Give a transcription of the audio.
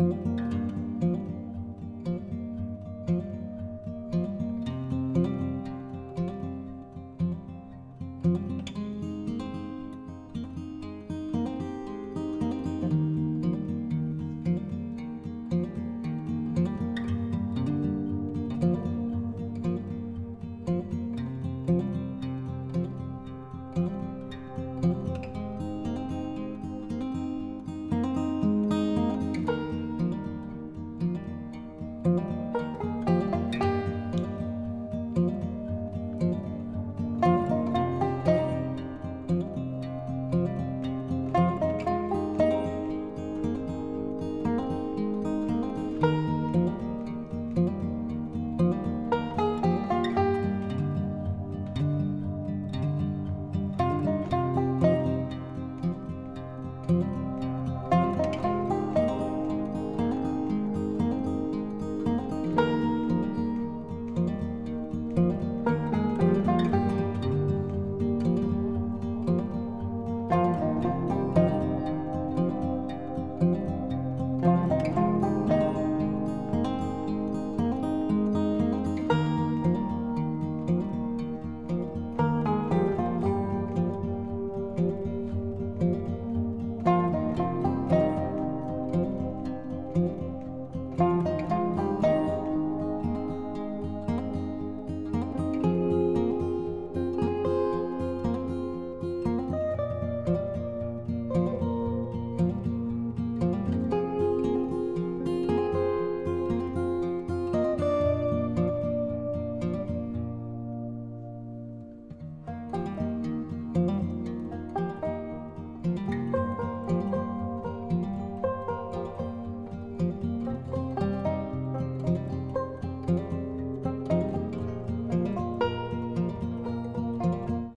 Música